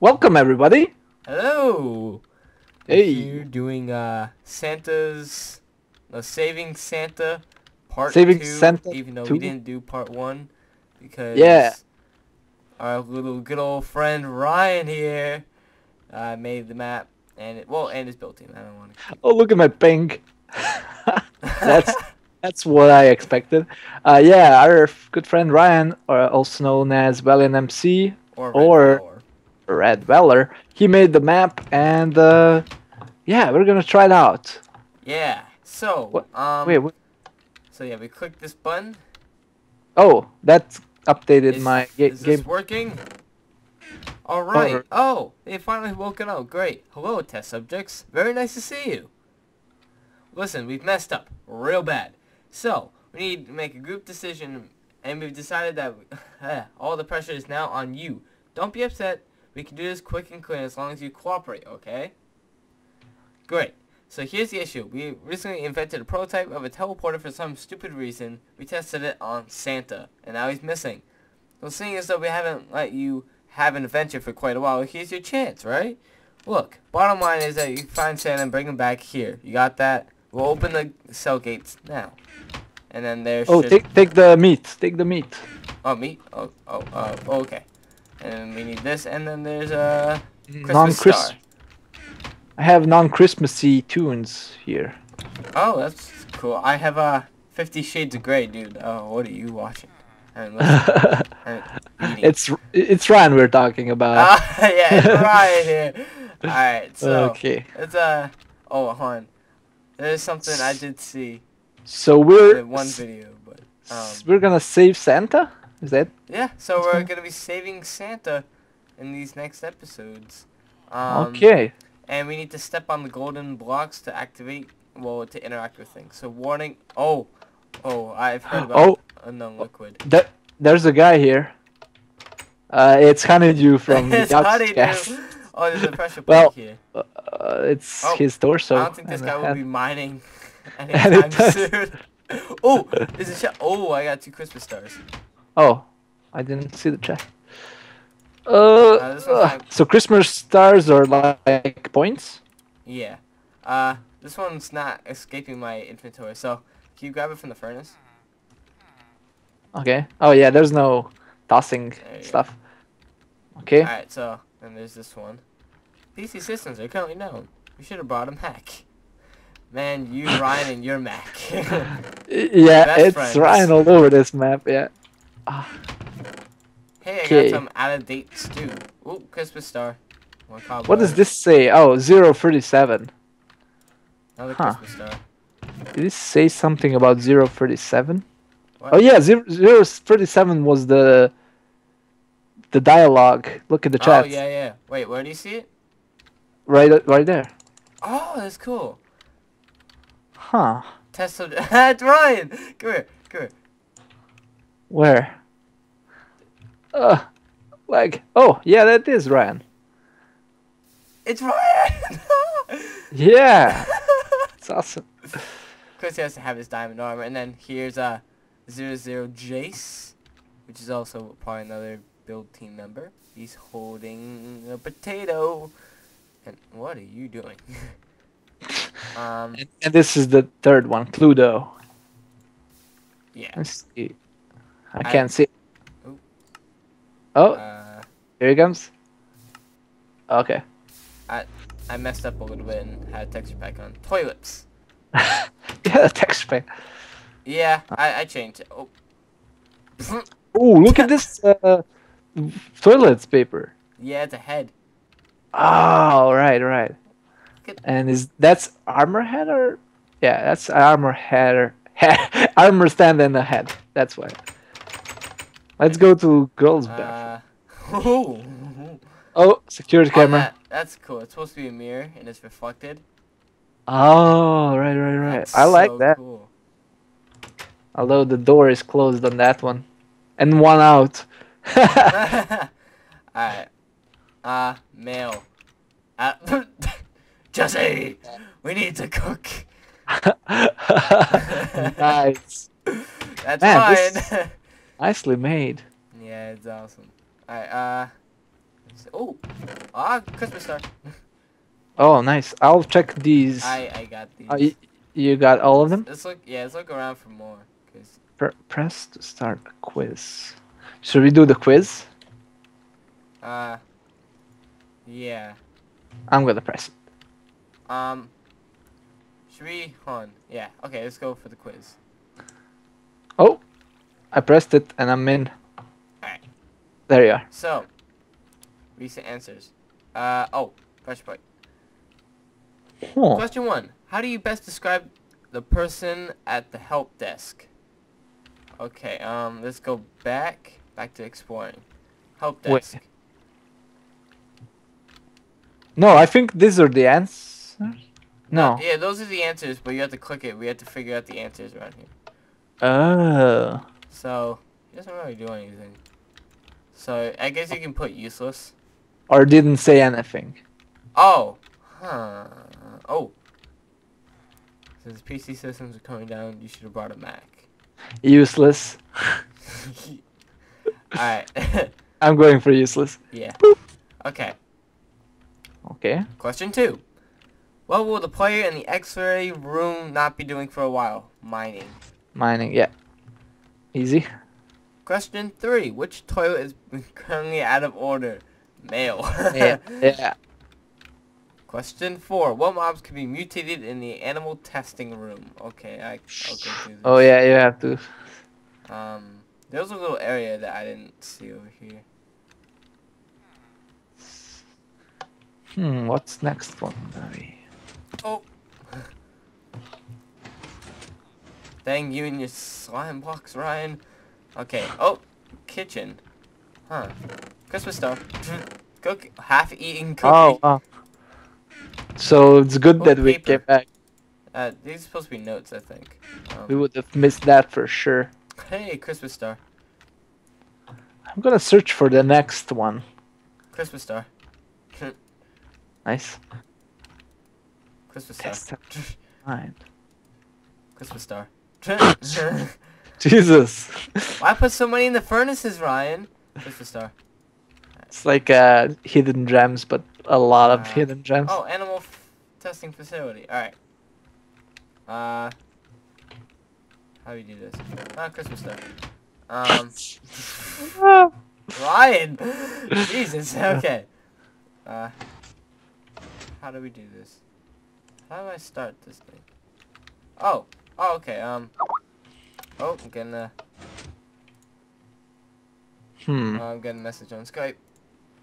Welcome everybody. Hello. Hey. You're doing uh Santa's no Saving Santa part Saving two, Santa even though 2? we didn't do part one because Yeah. our little good old friend Ryan here uh, made the map and it well and his build team. I don't want to. Oh, look at my ping. that's that's what I expected. Uh, yeah, our good friend Ryan, or also known as Valiant MC, or or-. Red Valour, he made the map, and uh, yeah, we're gonna try it out. yeah. So What- um Wait, wait, so yeah we click this button. oh, that updated Is, my ga- is this game. working? All right. Over. Oh, they finally woken up. Great. Hello, test subjects. Very nice to see you. Listen, we've messed up real bad. So we need to make a group decision, and we've decided that eh, all the pressure is now on you. Don't be upset. We can do this quick and clean as long as you cooperate. Okay? Great. So here's the issue. We recently invented a prototype of a teleporter for some stupid reason. We tested it on Santa, and now he's missing. Well, seeing as though we haven't let you have an adventure for quite a while, here's your chance, right? Look, bottom line is that you find Santa and bring him back here. You got that? We'll open the cell gates now. And then there Oh, should... take take the meat. Take the meat. Oh, meat? Oh, oh, uh, okay. And we need this, and then there's a Christmas Non-Chris. star. I have non-Christmassy tunes here. Oh, that's cool. I have uh, Fifty Shades of Grey, dude. Oh, what are you watching? I mean, listen, I mean, eating. it's it's Ryan we're talking about. Ah, yeah, it's Ryan here. Alright, so... okay. It's uh oh hold on. There's something I did see So we're in one video, but um we're gonna save Santa. Is that yeah. So That's we're fine. gonna be saving Santa in these next episodes. Um, okay? And we need to step on the golden blocks to activate, well, to interact with things. So warning. Oh, oh, I've heard about Oh. unknown liquid. There, there's a guy here. Uh, it's Honeydew from the honeydew. Oh, there's a pressure Well, plate here. Uh, it's Oh, his torso. I don't think this guy will be mining anytime it soon. oh, there's a shot. Oh, I got two Christmas stars. Oh, I didn't see the chat. Uh, Uh, uh, like- so Christmas stars are like points. Yeah. Uh, this one's not escaping my inventory, so can you grab it from the furnace? Okay. Oh yeah, there's no tossing go. stuff. Okay. Alright, so, then there's this one. PC systems are currently known. We should have brought a Mac. Man, you, Ryan, and your Mac. Yeah, Best it's friends. Ryan all over this map. Yeah. Ah, hey, I Okay. got some out-of-date stew. Ooh, Christmas star. What does this say? Oh, 037. Another Huh. Christmas star. Did this say something about 037? What? Oh yeah, 0, 037 was the the dialogue. Look at the chat. Oh, yeah, yeah. Wait, where do you see it? Right right there. Oh, that's cool. Huh. Test of... That's Ryan! Come here, come here. Where? Uh like oh yeah that is Ryan. It's Ryan! Yeah. It's awesome. Chris has to have his diamond armor, and then here's uh, zero zero Jace, which is also probably another build team member. He's holding a potato. And what are you doing? um, And, and this is the third one, Cluedough. yeah. Let's see. I I- can't see. Oh, Uh, here he comes. Okay. I I messed up a little bit and had a texture pack on. Toilets. yeah, text pack. Yeah, I, I changed it. Oh. Oh, look at this uh, toilets paper. yeah, it's a head. Oh, right, right. Good. And is that's armor head or? Yeah, that's armor head or head, armor stand and a head. That's why. Let's go to girls' bathroom. Uh, ooh. Oh, security Oh, camera. that- that's cool. It's supposed to be a mirror and it's reflected. Oh, right, right, right. That's I like so that. Cool. Although the door is closed on that one, and one out. Alright. Uh, mail. Uh, Jesse! We need to cook. nice, That's Man, this- fine. Nicely made. yeah, it's awesome. Alright, uh, Oh, ah, Christmas star. Oh, nice. I'll check these. I I got these. Uh, you got all of them? Let's look. Yeah, let's look around for more. Cause Pre- press to start a quiz. Should we do the quiz? uh, yeah. I'm gonna press it. Um, should we? Hold on. Yeah. Okay, let's go for the quiz. Oh, I pressed it and I'm in. Alright. There you are. So, recent answers. Uh oh, pressure point. Huh. Question one: How do you best describe the person at the help desk? Okay. Um, let's go back. Back to exploring. Help Wait. desk. No, I think these are the answers. No. Yeah, those are the answers, but you have to click it. We have to figure out the answers around here. Oh. So, he doesn't really do anything. So, I guess you can put useless. Or didn't say anything. Oh! Huh. Oh. Since PC systems are coming down, you should have brought a Mac. Useless. Alright. I'm going for useless. yeah. Okay. Okay. Question two. What will the player in the X-ray room not be doing for a while? Mining. Mining, yeah. Easy. Question three. Which toilet is currently out of order? Male. Yeah. yeah. Question four. What mobs can be mutated in the animal testing room? Okay, I, I'll go through this. Oh yeah, you have to. Um, there was a little area that I didn't see over here. Hmm, what's next one? Oh. Dang you and your slime blocks, Ryan. Okay. Oh, kitchen. Huh. Christmas star. Cook half-eaten cookie. Oh, wow. So it's good Oh, that we paper. came back. Uh, these are supposed to be notes, I think. We Um, would have missed that for sure. hey, Christmas star. I'm gonna search for the next one. Christmas star. Nice. Christmas star. Christmas star. Jesus. Why put so many in the furnaces, Ryan? Christmas star. It's like uh, hidden gems, but a lot of Uh, hidden gems. Oh, animal f- testing facility. Alright. Uh. How do you do this? Ah, Christmas star. Um. Ryan! Jesus, okay. Uh. How do we do this? How do I start this thing? Oh. Oh, okay, um. Oh, I'm getting a, Hmm. oh, I'm getting a message on Skype.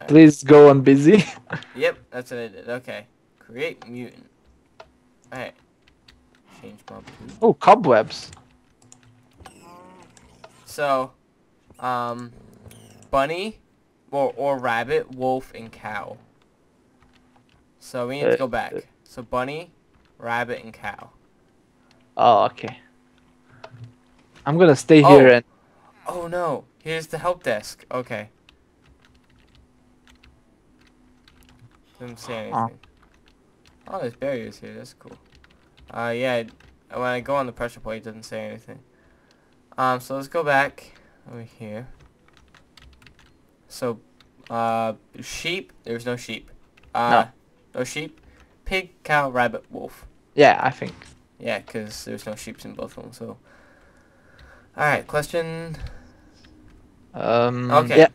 Please go on busy. Yep, that's what I did. Okay. Create mutant. Alright. Change mob oh, cobwebs. So, um, bunny, or, or rabbit, wolf, and cow. So we need to Uh, go back. So bunny, rabbit, and cow. Oh, okay. I'm gonna stay Oh. here and Oh no, here's the help desk. Okay. Didn't say anything. Huh. Oh, there's barriers here. That's cool. Uh, yeah. When I go on the pressure plate, it doesn't say anything. Um, so let's go back over here. So, uh, sheep. There's no sheep. Uh, no, sheep. Pig, cow, rabbit, wolf. yeah, I think. Yeah, because there's no sheeps in both of them. So. All right. Question Um, Okay. Yeah.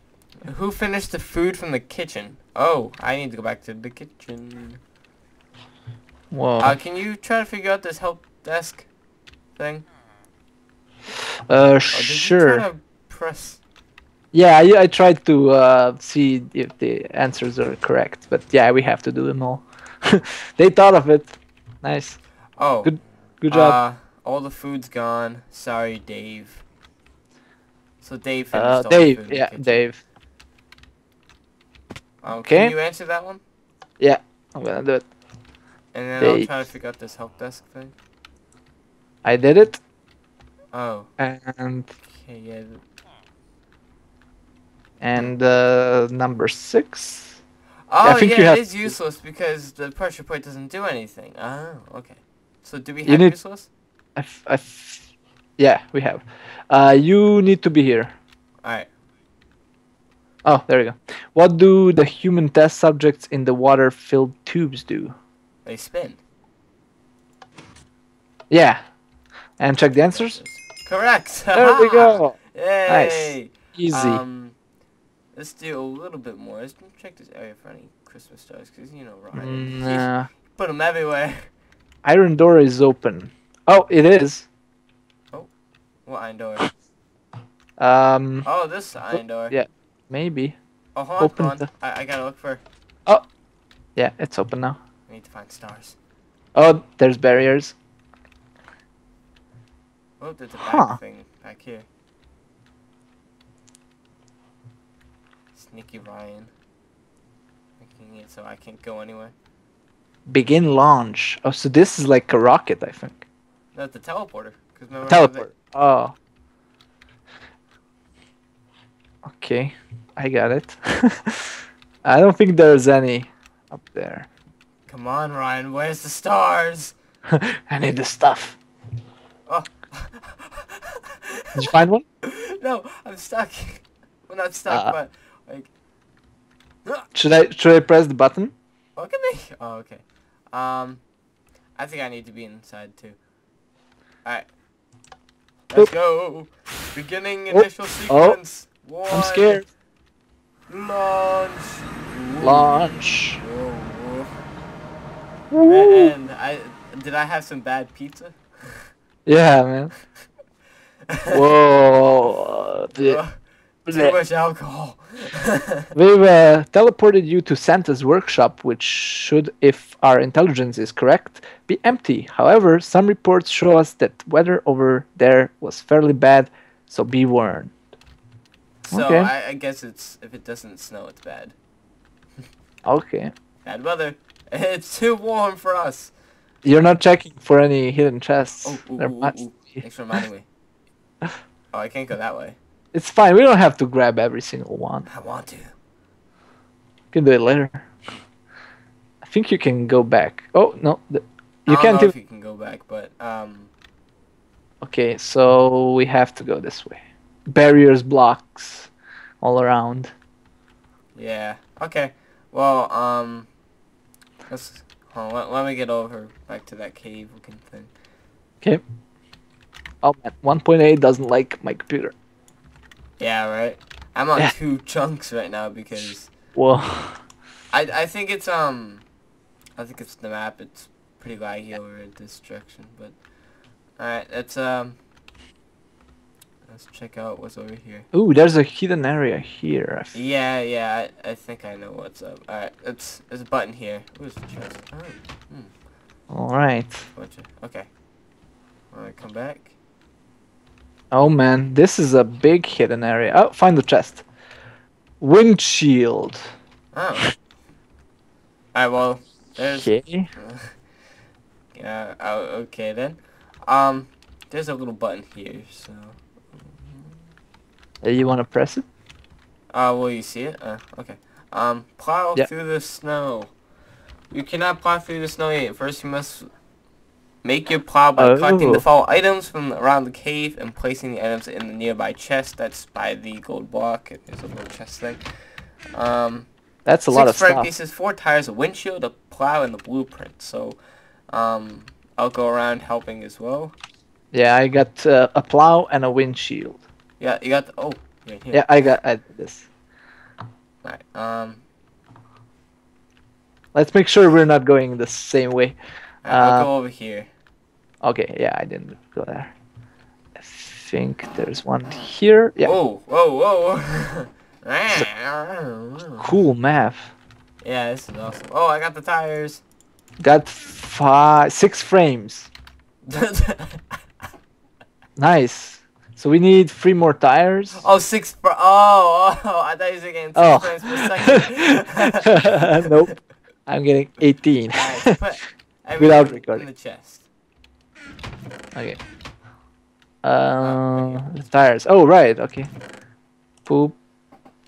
Who finished the food from the kitchen? Oh, I need to go back to the kitchen. Whoa. Uh, can you try to figure out this help desk thing? uh, you sure. press? Yeah, I, I tried to uh, see if the answers are correct, but yeah, we have to do them all. they thought of it. Nice. Oh. Good- Good job. Uh, all the food's gone. Sorry, Dave. So Dave finished Uh, all the food Dave. Yeah, kitchen. Dave. Um, Okay. Can you answer that one? Yeah, I'm gonna do it. And then I'll try to figure out this help desk thing. I did it, Oh. and Okay. Yeah. and uh, number six. Oh I think yeah, you it have is useless because the pressure plate doesn't do anything. Oh, okay. So do we You have need- useless? I f- I f- yeah, we have. Uh, you need to be here. Alright. Oh, there you go. What do the human test subjects in the water-filled tubes do? They spin. Yeah. And check the answers. Correct. There we go. Yay. Easy. Um, let's do a little bit more. Let's check this area for any Christmas stars, cause you know Ryan. Mm, nah. Put them everywhere. Iron door is open. Oh, it is. Oh, what iron door? Um, Oh, this iron door. yeah. maybe. Oh, hold on, Open hold the- I, I gotta look for. Oh, yeah, it's open now. I need to find stars. Oh, there's barriers. Oh, there's a back Huh. thing back here. Sneaky Ryan. Making it so I can't go anywhere. Begin launch. Oh, so this is like a rocket, I think. No, it's a teleporter. Cause remember Teleport. Oh. Okay, I got it. I don't think there's any up there. Come on, Ryan. Where's the stars? I need the stuff. Oh. Did you find one? no, I'm stuck. well, not stuck, Uh. but like. Should I should I press the button? Look at me. Oh, okay. Um, I think I need to be inside too. Alright. Let's go. Beginning Oh, initial sequence. One, I'm scared. Launch. Launch. Whoa, whoa. And I did I have some bad pizza? Yeah, man. Whoa. The- Ugh, Too much alcohol. We've uh, teleported you to Santa's workshop, which should, if our intelligence is correct, be empty. However, some reports show us that weather over there was fairly bad, so be warned. so Okay. I, I guess it's if it doesn't snow, it's bad. Okay. Bad weather. It's too warm for us. You're not checking for any hidden chests. Oh, ooh, ooh, ooh. Thanks for reminding me. Oh, I can't go that way. It's fine. We don't have to grab every single one. I want to. You can do it later. I think you can go back. Oh no, the, you I don't can't. know if you can go back, but um, Okay, so we have to go this way. Barriers, blocks, all around. yeah. Okay. Well, um, let's hold on, let, let me get over back to that cave looking thing. Okay. Oh man, 1.8 doesn't like my computer. Yeah, right. I'm on Yeah. two chunks right now because Well, I I think it's um, I think it's the map. It's pretty laggy over this direction, but all right. Let's um, let's check out what's over here. ooh, there's a hidden area here. Yeah, yeah, I, I think I know what's up. Alright, it's there's a button here. The chest? Oh, hmm. All right. Okay. Alright, come back. Oh man, this is a big hidden area. Oh, find the chest. Windshield. Oh. Alright, well, there's. Okay. yeah, oh, okay then. Um, there's a little button here, so. Uh, You wanna press it? Uh, will you see it? Uh, okay. Um, plow Yeah. through the snow. You cannot plow through the snow yet. First, you must make your plow by collecting the Oh. following items from around the cave and placing the items in the nearby chest. That's by the gold block. There's a little chest thing. Um, That's a six lot of stuff. pieces, four tires, a windshield, a plow, and the blueprint. So, um, I'll go around helping as well. Yeah, I got uh, a plow and a windshield. Yeah, you got the, oh, right here. Yeah, I got I this. Alright, um, Let's make sure we're not going the same way. I'll Uh, go over here. Okay, yeah, I didn't go there. I think there's one here. Yeah, Whoa, whoa, whoa. Ah, cool map. yeah, this is awesome. Oh, I got the tires. Got five, six frames. Nice. So we need three more tires. oh, six for. Oh, oh, I thought you were getting six Oh. frames per second. nope. I'm getting 18. Alright, put everything Without in recording. the chest. Okay. Uh, the tires. Oh, right. Okay. Poop.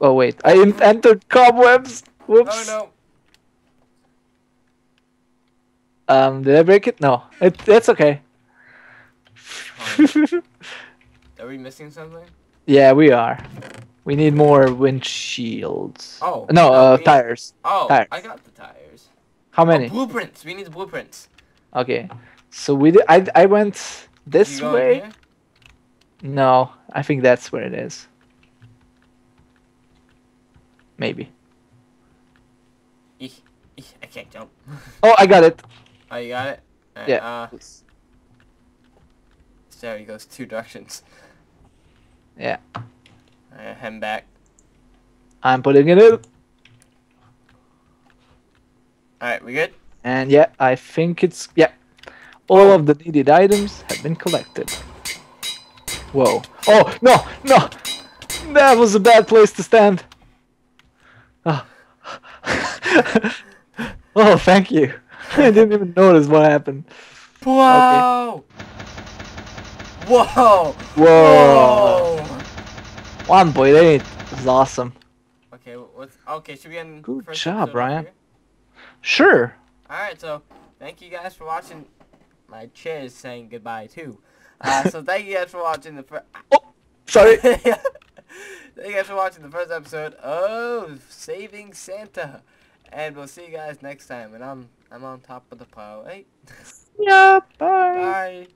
Oh, wait. I entered cobwebs. Whoops. Oh no. Um, did I break it? No. It, it's okay. Are we missing something? yeah, we are. We need more windshields. Oh, No, no, uh, we- tires. Oh, Tires. I got the tires. How Oh, many? blueprints. We need blueprints. Okay. So we did, I I went this way. here? No, I think that's where it is. Maybe. Eek, eek, I can't jump. Oh, I got it. Oh, you got it? Alright, Yeah. Uh, so he goes two directions. Yeah. Alright, head back. I'm putting it in. Alright, we good? And yeah, I think it's yeah. All of the needed items have been collected. Whoa. Oh no, no! That was a bad place to stand. Oh, oh thank you. I didn't even notice what happened. Whoa! Whoa! Whoa. 1.8 is awesome. Okay, what's okay? Should we end? Good first job, Ryan. Sure. All right, so thank you guys for watching. My chair is saying goodbye too. Uh, so thank you guys for watching the first. Sorry. thank you guys for watching the first episode of Saving Santa, and we'll see you guys next time. And I'm I'm on top of the pile. Hey, yeah, bye. bye.